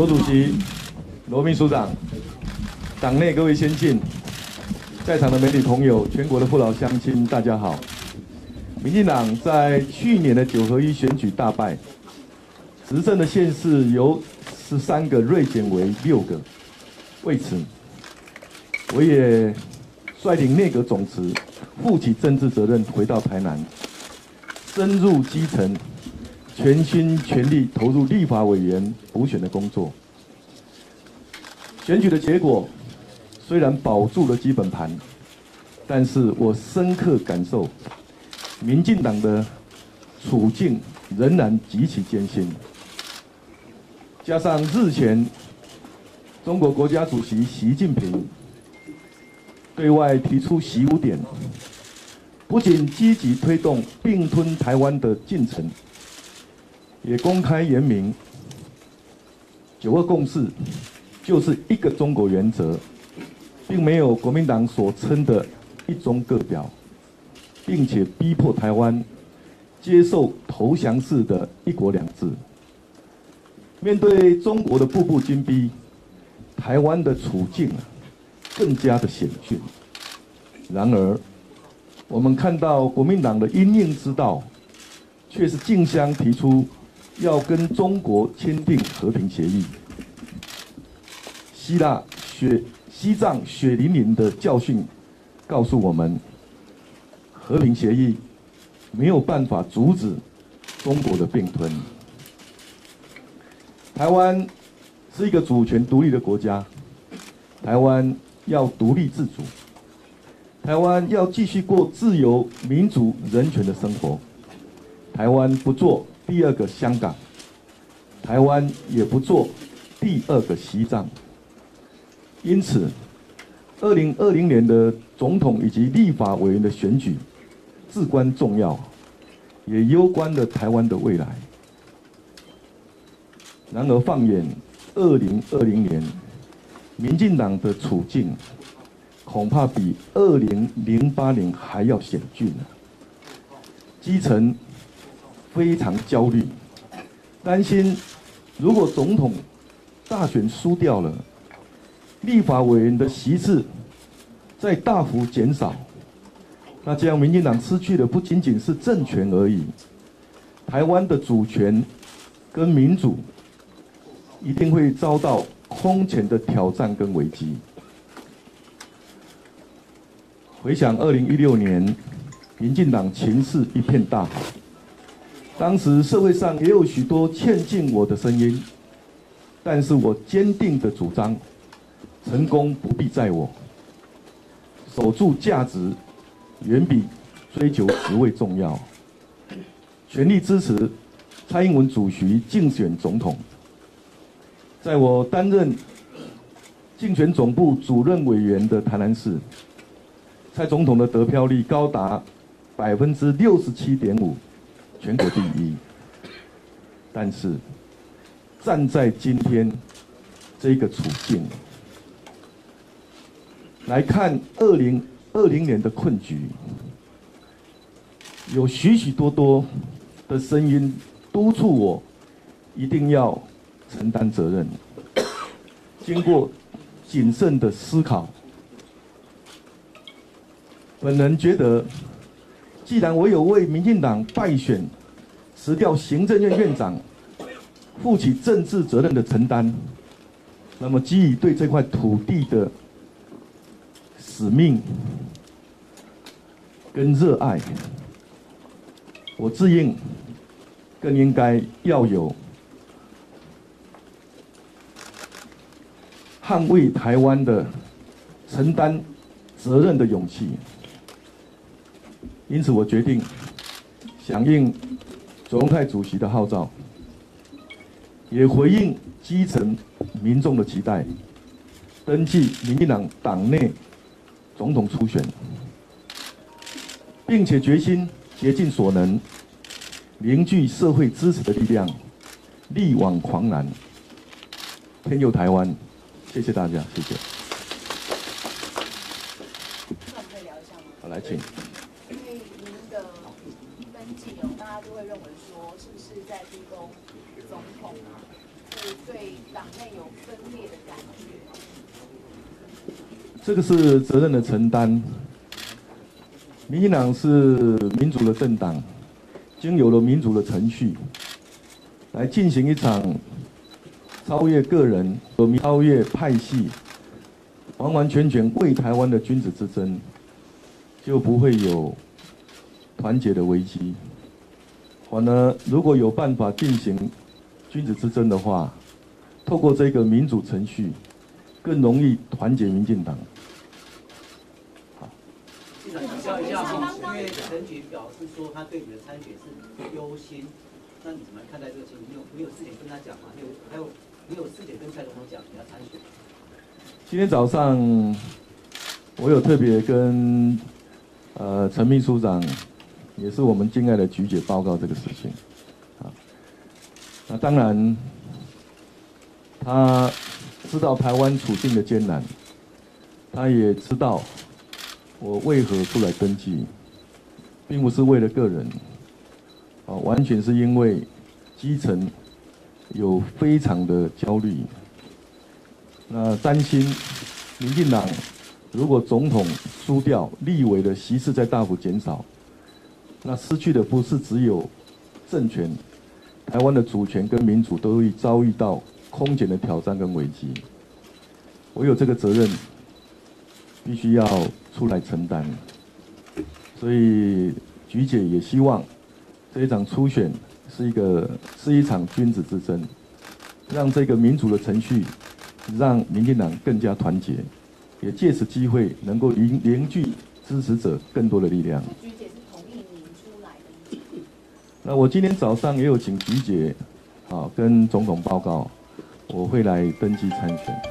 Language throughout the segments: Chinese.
罗主席、罗秘书长、党内各位先进、在场的媒体朋友、全国的父老乡亲，大家好。民进党在去年的九合一选举大败，执政的县市由十三个锐减为六个。为此，我也率领内阁总辞，负起政治责任，回到台南，深入基层。全心全力投入立法委员补选的工作。选举的结果虽然保住了基本盘，但是我深刻感受，民进党的处境仍然极其艰辛。加上日前中国国家主席习近平对外提出“习五点”，不仅积极推动并吞台湾的进程。也公开言明，九二共识就是一个中国原则，并没有国民党所称的一中各表，并且逼迫台湾接受投降式的一国两制。面对中国的步步紧逼，台湾的处境更加的险峻。然而，我们看到国民党的因应之道，却是竞相提出。要跟中国签订和平协议。希腊血西藏血淋淋的教训告诉我们，和平协议没有办法阻止中国的并吞。台湾是一个主权独立的国家，台湾要独立自主，台湾要继续过自由、民主、人权的生活，台湾不做。第二个香港，台湾也不做第二个西藏。因此，二零二零年的总统以及立法委员的选举至关重要，也攸关了台湾的未来。然而，放眼二零二零年，民进党的处境恐怕比二零零八年还要险峻呢。基层。非常焦虑，担心如果总统大选输掉了，立法委员的席次再大幅减少，那这样民进党失去的不仅仅是政权而已，台湾的主权跟民主一定会遭到空前的挑战跟危机。回想二零一六年，民进党情势一片大好。当时社会上也有许多劝进我的声音，但是我坚定的主张，成功不必在我，守住价值，远比追求职位重要。全力支持蔡英文主席竞选总统。在我担任竞选总部主任委员的台南市，蔡总统的得票率高达百分之六十七点五。全国第一，但是站在今天这个处境来看，二零二零年的困局，有许许多多的声音督促我一定要承担责任。经过谨慎的思考，本人觉得。既然我有为民进党败选辞掉行政院院长，负起政治责任的承担，那么基于对这块土地的使命跟热爱，我自应更应该要有捍卫台湾的承担责任的勇气。因此，我决定响应左荣泰主席的号召，也回应基层民众的期待，登记民进党党内总统初选，并且决心竭尽所能，凝聚社会支持的力量，力挽狂澜，天佑台湾。谢谢大家，谢谢。好，来请。大家就会认为说，是不是在逼宫总统啊？会对党内有分裂的感觉？这个是责任的承担。民进党是民主的政党，经有了民主的程序，来进行一场超越个人和、超越派系、完完全全为台湾的君子之争，就不会有团结的危机。反而，如果有办法进行君子之争的话，透过这个民主程序，更容易团结民进党。记者请教一下哈，因为陈局表示说他对你的参选是忧心，那你怎么看待这个情形？你有你有事情跟他讲吗？你有还有你有事情跟蔡总统讲你要参选？今天早上我有特别跟呃陈秘书长。也是我们敬爱的菊姐报告这个事情，啊，那当然，他知道台湾处境的艰难，他也知道我为何出来登记，并不是为了个人，啊，完全是因为基层有非常的焦虑，那担心民进党如果总统输掉，立委的席次在大幅减少。那失去的不是只有政权，台湾的主权跟民主都会遭遇到空前的挑战跟危机。我有这个责任，必须要出来承担。所以菊姐也希望这一场初选是一个是一场君子之争，让这个民主的程序让民进党更加团结，也借此机会能够凝凝聚支持者更多的力量。那我今天早上也有请菊姐，啊，跟总统报告，我会来登记参选。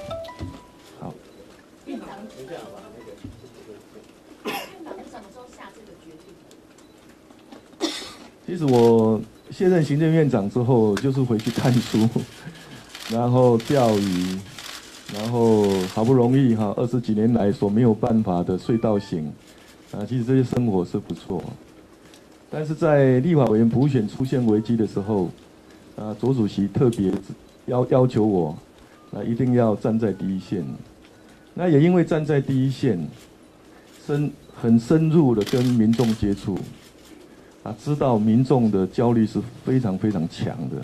好。院长，院长是什么时候下这个决定？其实我卸任行政院长之后，就是回去看书，然后钓鱼，然后好不容易哈，二十几年来所没有办法的睡到醒，啊，其实这些生活是不错。但是在立法委员补选出现危机的时候，啊，左主席特别要要求我，那，一定要站在第一线。那也因为站在第一线，深很深入的跟民众接触，啊，知道民众的焦虑是非常非常强的，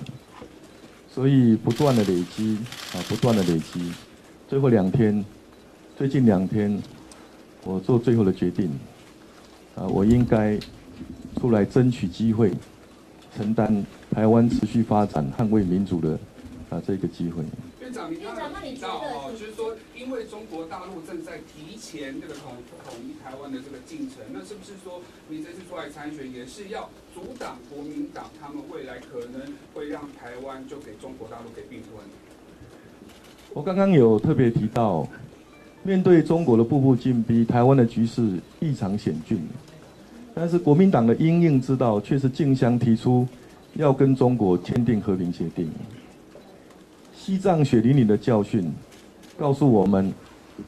所以不断的累积，啊，不断的累积，最后两天，最近两天，我做最后的决定，啊，我应该。出来争取机会，承担台湾持续发展、捍卫民主的啊这个机会。院长，你刚刚提到哦，就是说，因为中国大陆正在提前这个统统一台湾的这个进程，那是不是说你这次出来参选，也是要阻挡国民党他们未来可能会让台湾就给中国大陆给并吞？我刚刚有特别提到，面对中国的步步进逼，台湾的局势异常险峻。但是国民党的应应之道却是竞相提出要跟中国签订和平协定。西藏血淋淋的教训告诉我们，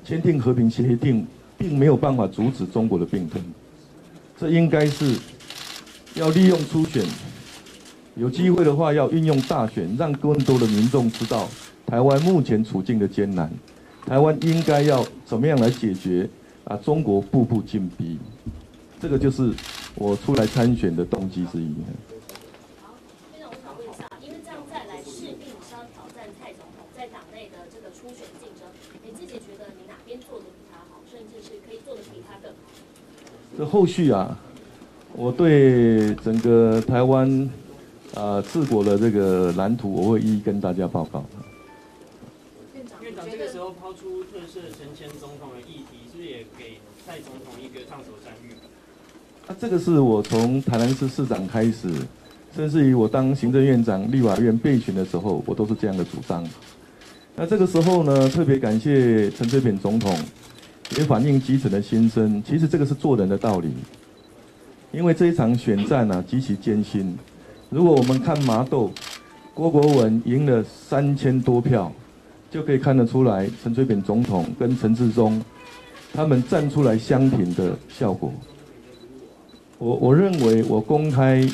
签订和平协定并没有办法阻止中国的并吞。这应该是要利用初选，有机会的话要运用大选，让更多的民众知道台湾目前处境的艰难，台湾应该要怎么样来解决啊中国步步进逼。这个就是我出来参选的动机之一。好，非常我想问一下，因为这样再来势必是要挑战蔡总统在党内的这个初选竞争，你自己觉得你哪边做的比他好，甚至是可以做的比他更好？这后续啊，我对整个台湾啊治国的这个蓝图，我会一一跟大家报告。院长，院长这个时候抛出特赦陈前总统的议题，是不是也给蔡总统一个烫手山芋？那这个是我从台南市市长开始，甚至于我当行政院长、立法院备选的时候，我都是这样的主张。那这个时候呢，特别感谢陈水扁总统，也反映基层的心声。其实这个是做人的道理，因为这一场选战呢极其艰辛。如果我们看麻豆，郭国文赢了三千多票，就可以看得出来陈水扁总统跟陈志忠他们站出来相挺的效果。我我认为我公开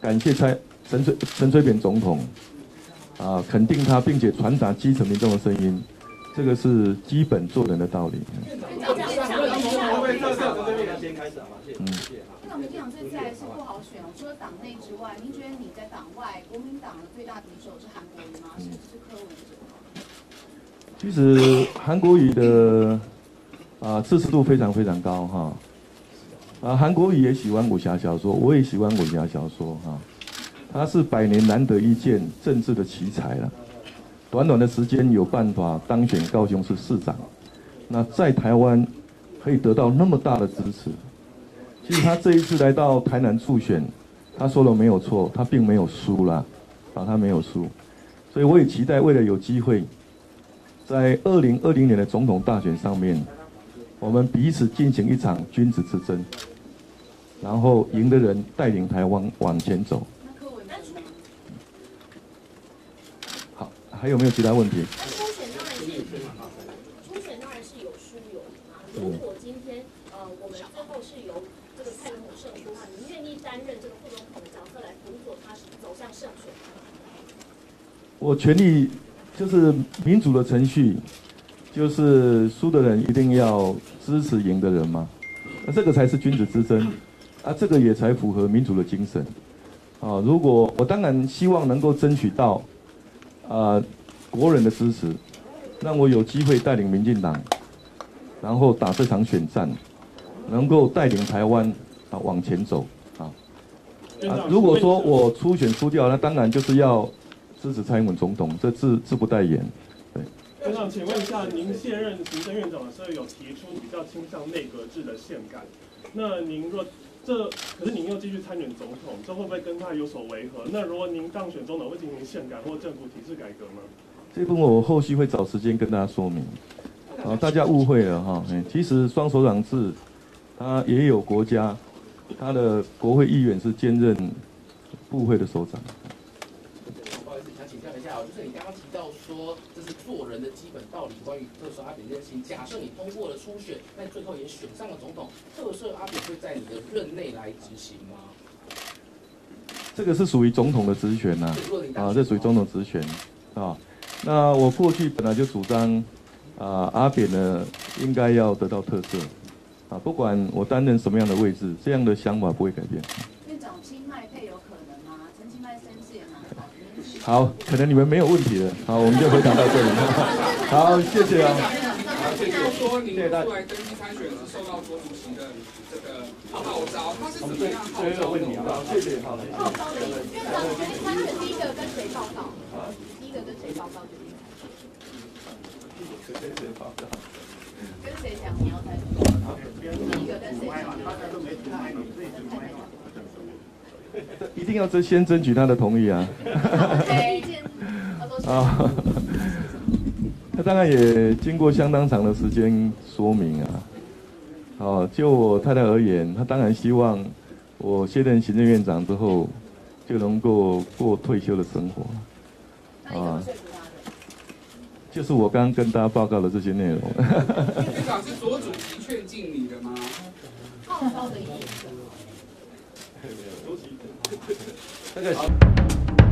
感谢蔡陈水陈水扁总统，啊肯定他，并且传达基层民众的声音，这个是基本做人的道理。院长，这样想问一下，嗯。那民进党这次还是不好选哦，除了党内之外，您觉得你在党外国民党的最大敌手是韩国瑜吗？是是柯文哲？其实韩国瑜的啊支持度非常非常高哈，啊韩国瑜也喜欢武侠小说，我也喜欢武侠小说哈，他是百年难得一见政治的奇才了，短短的时间有办法当选高雄市市长，那在台湾可以得到那么大的支持，其实他这一次来到台南初选，他说了没有错，他并没有输啦，啊他没有输，所以我也期待未来有机会。在二零二零年的总统大选上面，我们彼此进行一场君子之争，然后赢的人带领台湾往前走。好，还有没有其他问题？那初选当然是初选当然是有输有赢嘛。如果今天呃我们最后是由这个蔡总统胜出的话，您愿意担任这个副总统的角色来辅佐他走向胜选？我全力就是民主的程序，就是输的人一定要支持赢的人嘛，那这个才是君子之争，啊，这个也才符合民主的精神。啊，如果我当然希望能够争取到啊国人的支持，让我有机会带领民进党，然后打这场选战，能够带领台湾啊往前走如果说我初选输掉，那当然就是要支持蔡英文总统，这字字不代言。院长，请问一下，您卸任行政院长的时候有提出比较倾向内阁制的宪改，那您若这可是您又继续参选总统，这会不会跟他有所违和？那如果您当选总统，会进行宪改或政府体制改革吗？这部分我后续会找时间跟大家说明。好，大家误会了哈，哎，其实双手掌制，它也有国家，他的国会议员是兼任部会的首长。不好意思，想请教一下哦，就是你刚刚提到说这是做人的基本道理，关于特赦阿扁这件事情。假设你通过了初选，但最后也选上了总统，特赦阿扁会在你的任内来执行吗？这个是属于总统的职权呐、啊，这属于总统职权啊。那我过去本来就主张，啊，阿扁呢应该要得到特赦，啊，不管我担任什么样的位置，这样的想法不会改变。院长亲麦配有可能吗？陈清迈声势也蛮好的。好，可能你们没有问题了，好，我们就回答到这里。好，谢谢啊。就是说，您出来登记参选是受到卓主席的这个号召，他是怎么样号召的？好，谢谢，好，谢谢。报告的院长，你们参选第一个跟谁报告？第一个跟谁报告决定参选？跟谁讲你要参选？第一定要争先争取他的同意啊。啊？他当然也经过相当长的时间说明啊。哦，就我太太而言，她当然希望我卸任行政院长之后，就能够过退休的生活。那你怎么说服他的？就是我刚刚跟大家报告的这些内容。院长是左主席劝进你的吗？号召的意义是什么？这个。